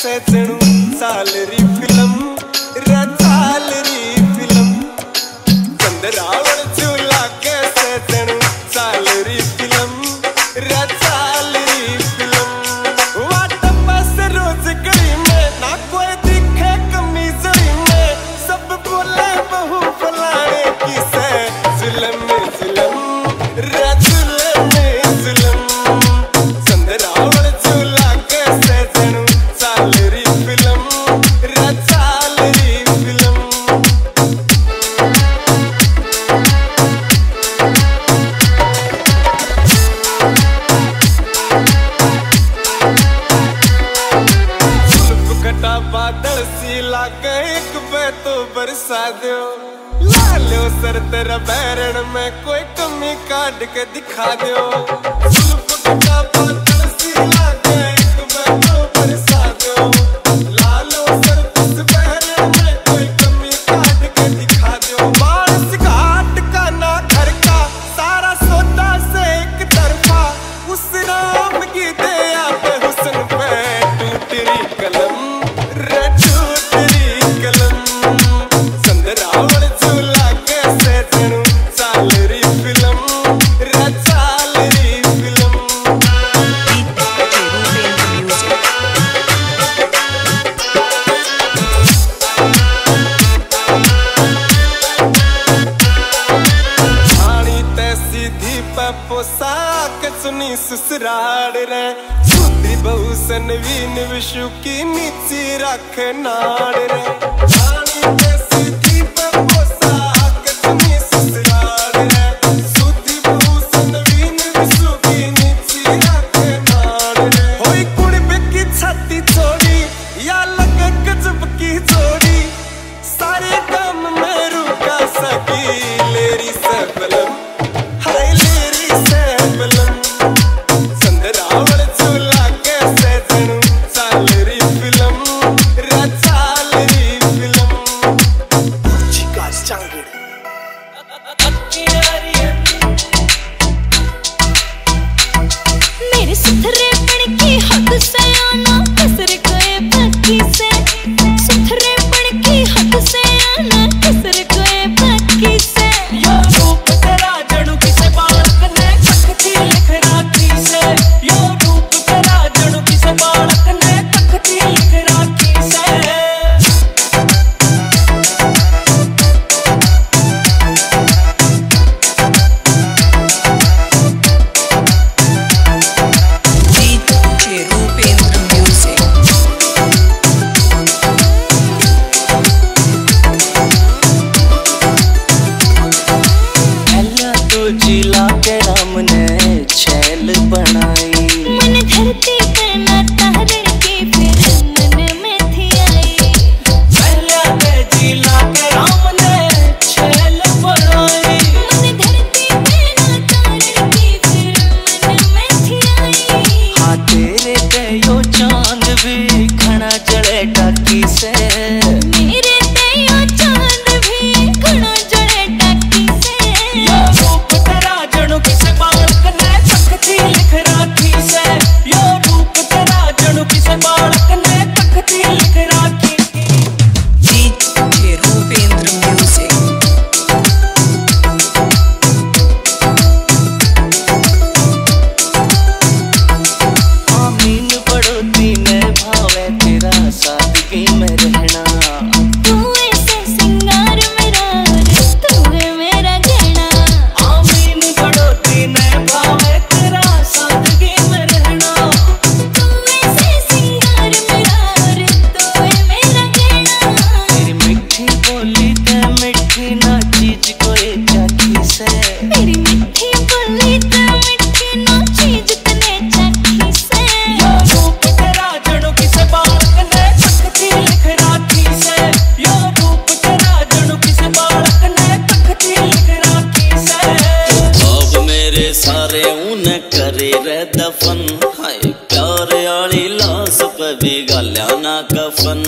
ತೆಣು salary film ರ salary film ಕಂದರಾವಳ कांड के दिखा दो अपनी ससुराल रे। सूत्री बहुसन वीन विशु की नीची रख नाड़ रे। say कफन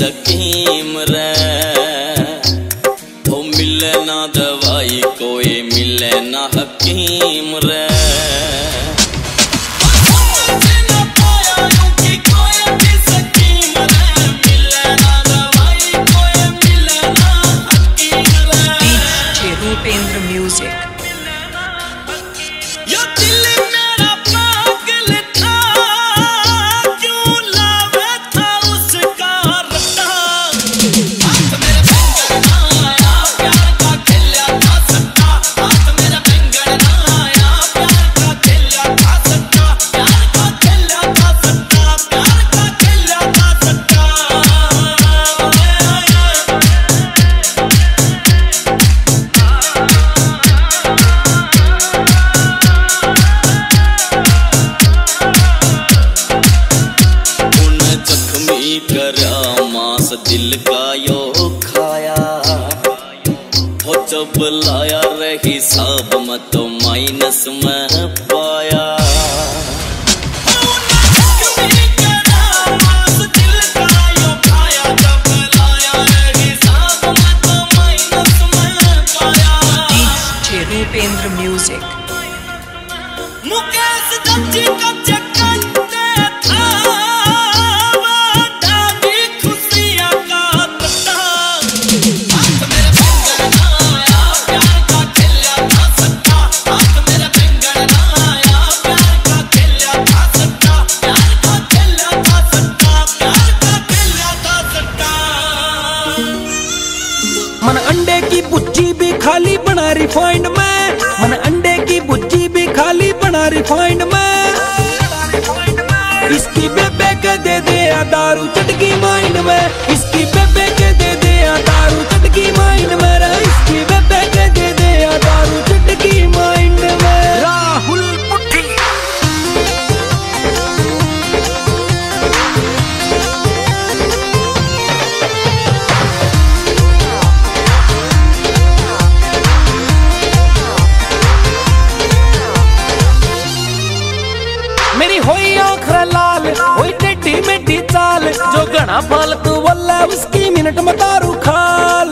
It's a मतो मत माइनस में। रिफाइंड में इसकी बेबे के दे दे दारू चटकी माइंड में इसकी वल्ला उसकी मिनट खाल।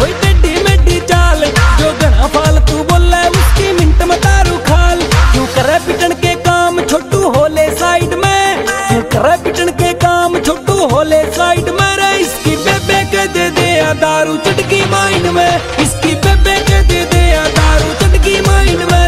होई टेढ़ी मेढ़ी चाल। जो खाल। पिटन के काम, छोटू होले साइड में। पिटन के काम, छोटू होले साइड में। बेबे के दे दे दारू चटकी माइंड में। इसकी बेबे के दे दे दारू चटकी माइंड में।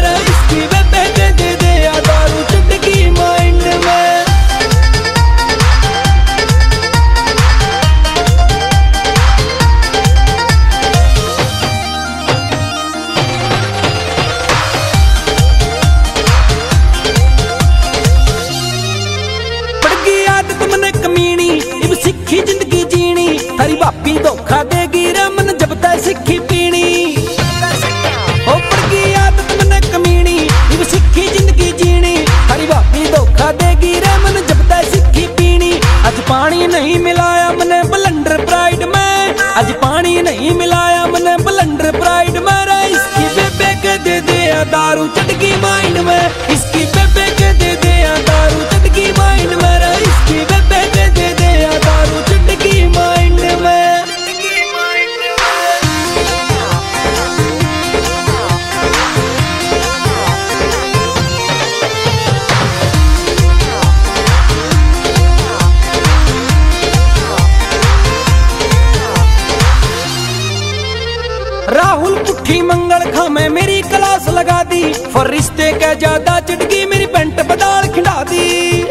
luchar. रिश्ते ज़्यादा चिटकी मेरी पेंट बदाल खिंडा दी।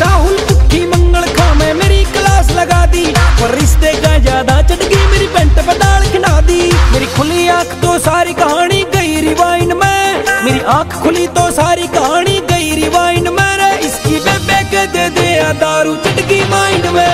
राहुल पुट्ठी मंगल खामे, मेरी क्लास लगा दी। फर रिश्ते का ज़्यादा चिटकी मेरी पेंट बदाल खिंडा दी। मेरी खुली आँख तो सारी कहानी गई रिवाइंड में। मेरी आँख खुली तो सारी कहानी गई रिवाइंड में। इसकी बेबे के दे दे दारू चटकी माइंड में।